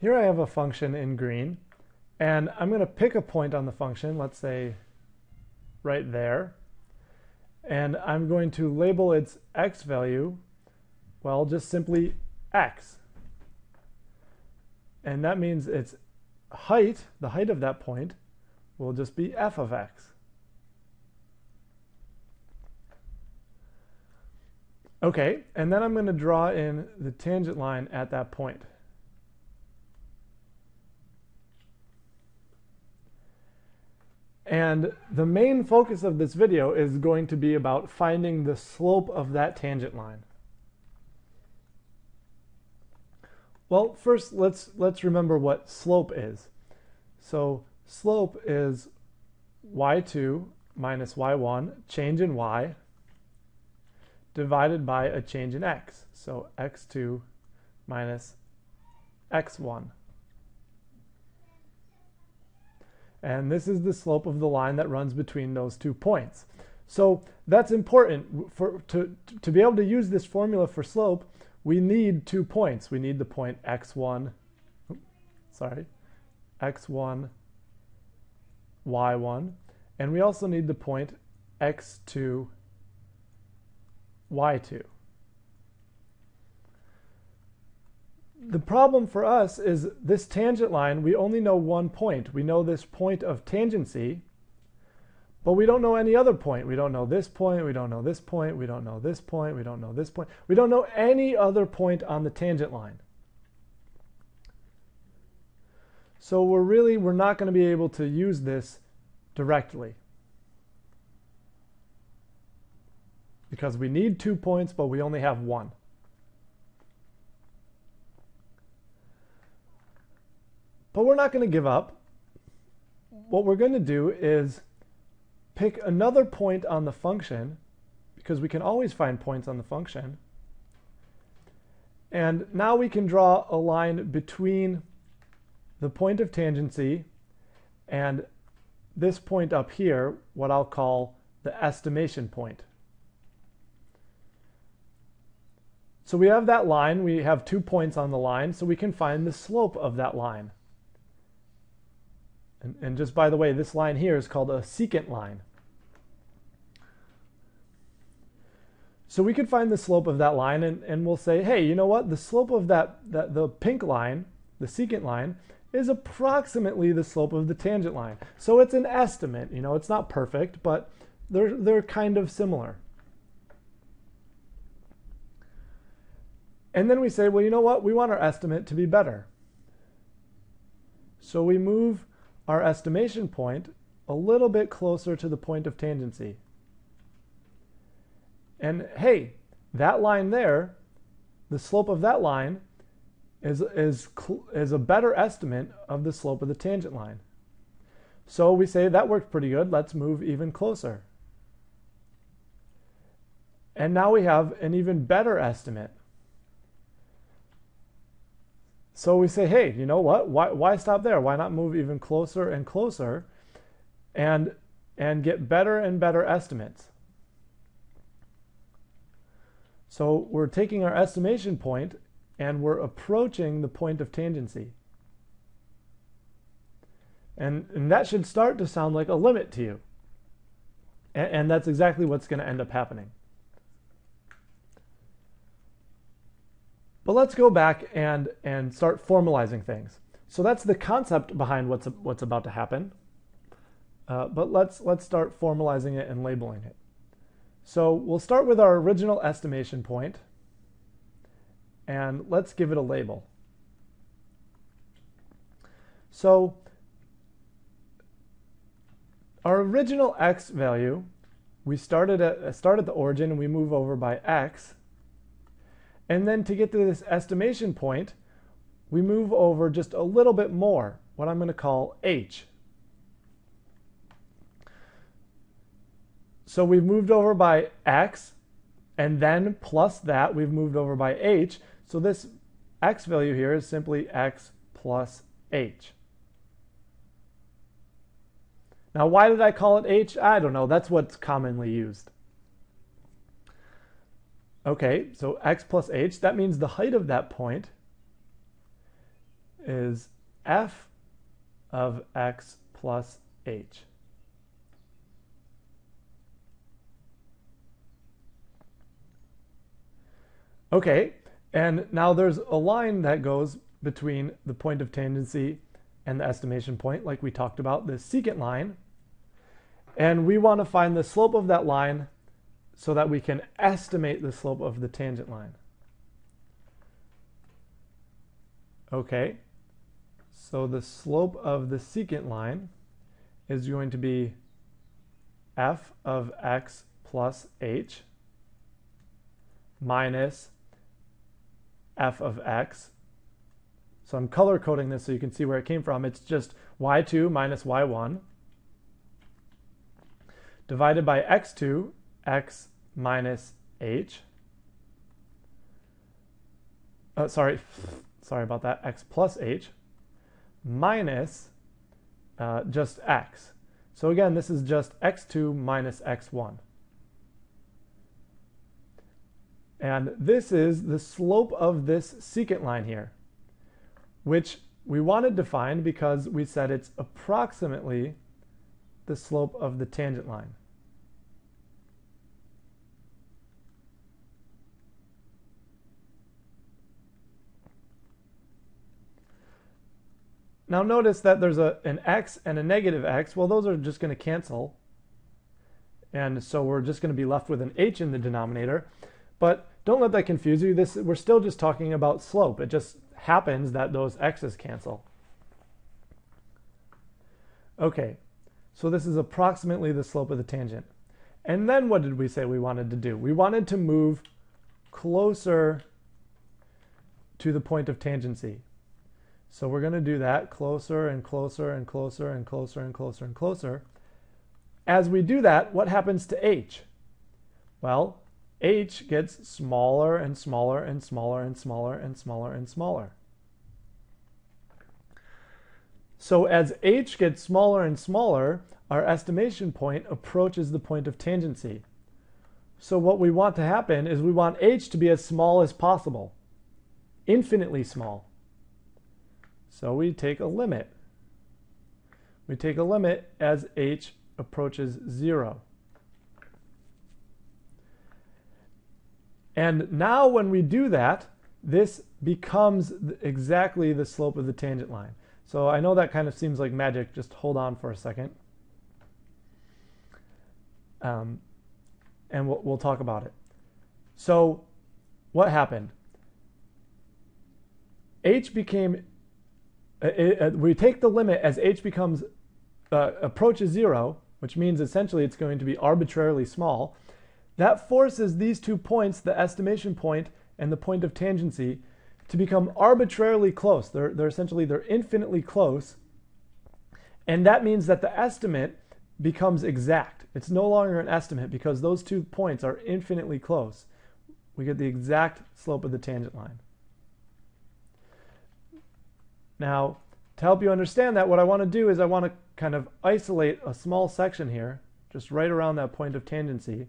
here I have a function in green, and I'm going to pick a point on the function, let's say right there, and I'm going to label its x value, well, just simply x. And that means its height, the height of that point, will just be f of x. Okay, and then I'm going to draw in the tangent line at that point. And the main focus of this video is going to be about finding the slope of that tangent line. Well, first let's let's remember what slope is. So slope is y2 minus y1, change in y, divided by a change in x. So x2 minus x1. And this is the slope of the line that runs between those two points. So that's important. For, to, to be able to use this formula for slope, we need two points. We need the point x1, sorry, x1, y1, and we also need the point x2, y2. The problem for us is this tangent line, we only know one point. We know this point of tangency, but we don't know any other point. We don't know this point, we don't know this point, we don't know this point, we don't know this point. We don't know any other point on the tangent line. So we're really, we're not going to be able to use this directly. Because we need two points, but we only have one. But we're not going to give up. What we're going to do is pick another point on the function, because we can always find points on the function. And now we can draw a line between the point of tangency and this point up here, what I'll call the estimation point. So we have that line, we have two points on the line, so we can find the slope of that line. And, and just by the way, this line here is called a secant line. So we could find the slope of that line and, and we'll say, hey, you know what? The slope of that, that the pink line, the secant line, is approximately the slope of the tangent line. So it's an estimate, you know, it's not perfect, but they're, they're kind of similar. And then we say, well, you know what? We want our estimate to be better. So we move our estimation point a little bit closer to the point of tangency. And hey, that line there, the slope of that line is, is, is a better estimate of the slope of the tangent line. So we say that worked pretty good. Let's move even closer. And now we have an even better estimate. So we say, hey, you know what? Why, why stop there? Why not move even closer and closer and, and get better and better estimates? So we're taking our estimation point and we're approaching the point of tangency. And, and that should start to sound like a limit to you. And, and that's exactly what's going to end up happening. But let's go back and, and start formalizing things. So that's the concept behind what's, what's about to happen. Uh, but let's, let's start formalizing it and labeling it. So we'll start with our original estimation point, and let's give it a label. So our original x value, we started at, start at the origin and we move over by x, and then to get to this estimation point, we move over just a little bit more, what I'm going to call h. So we've moved over by x, and then plus that, we've moved over by h. So this x value here is simply x plus h. Now, why did I call it h? I don't know. That's what's commonly used. Okay, so x plus h, that means the height of that point is f of x plus h. Okay, and now there's a line that goes between the point of tangency and the estimation point, like we talked about, the secant line. And we want to find the slope of that line so that we can estimate the slope of the tangent line. Okay, so the slope of the secant line is going to be f of x plus h minus f of x. So I'm color coding this so you can see where it came from. It's just y2 minus y1 divided by x2, x minus h. Uh, sorry, sorry about that, x plus h minus uh, just x. So again, this is just x2 minus x1. And this is the slope of this secant line here, which we wanted to find because we said it's approximately the slope of the tangent line. Now notice that there's a, an x and a negative x. Well, those are just going to cancel. And so we're just going to be left with an h in the denominator. But don't let that confuse you. This We're still just talking about slope. It just happens that those x's cancel. Okay, so this is approximately the slope of the tangent. And then what did we say we wanted to do? We wanted to move closer to the point of tangency. So we're going to do that closer and closer and closer and closer and closer and closer. As we do that, what happens to h? Well, h gets smaller and smaller and smaller and smaller and smaller and smaller. So as h gets smaller and smaller, our estimation point approaches the point of tangency. So what we want to happen is we want h to be as small as possible, infinitely small. So we take a limit. We take a limit as h approaches 0. And now when we do that, this becomes exactly the slope of the tangent line. So I know that kind of seems like magic. Just hold on for a second. Um, and we'll, we'll talk about it. So what happened? H became, it, uh, we take the limit as H becomes, uh, approaches zero, which means essentially it's going to be arbitrarily small. That forces these two points, the estimation point and the point of tangency, to become arbitrarily close. They're, they're essentially, they're infinitely close. And that means that the estimate becomes exact. It's no longer an estimate because those two points are infinitely close. We get the exact slope of the tangent line. Now, to help you understand that, what I want to do is I want to kind of isolate a small section here, just right around that point of tangency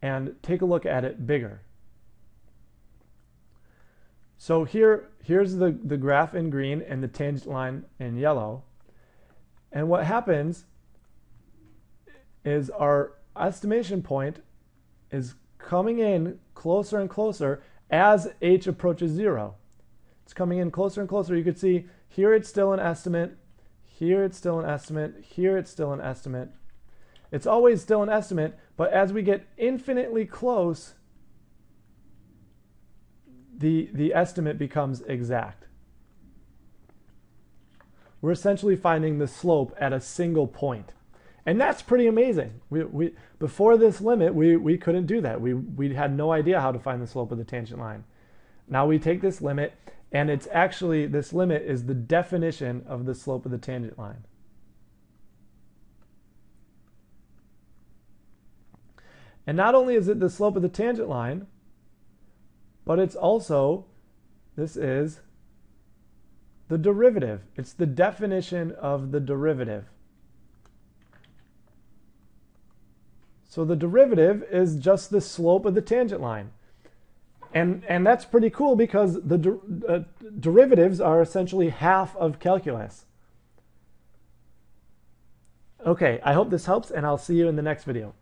and take a look at it bigger. So here, here's the, the graph in green and the tangent line in yellow. And what happens is our estimation point is coming in closer and closer as h approaches zero. It's coming in closer and closer. You could see here it's still an estimate, here it's still an estimate, here it's still an estimate, it's always still an estimate, but as we get infinitely close, the, the estimate becomes exact. We're essentially finding the slope at a single point. And that's pretty amazing. We, we, before this limit, we, we couldn't do that. We, we had no idea how to find the slope of the tangent line. Now we take this limit, and it's actually, this limit is the definition of the slope of the tangent line. And not only is it the slope of the tangent line, but it's also, this is the derivative. It's the definition of the derivative. So the derivative is just the slope of the tangent line. And, and that's pretty cool because the der, uh, derivatives are essentially half of calculus. Okay, I hope this helps and I'll see you in the next video.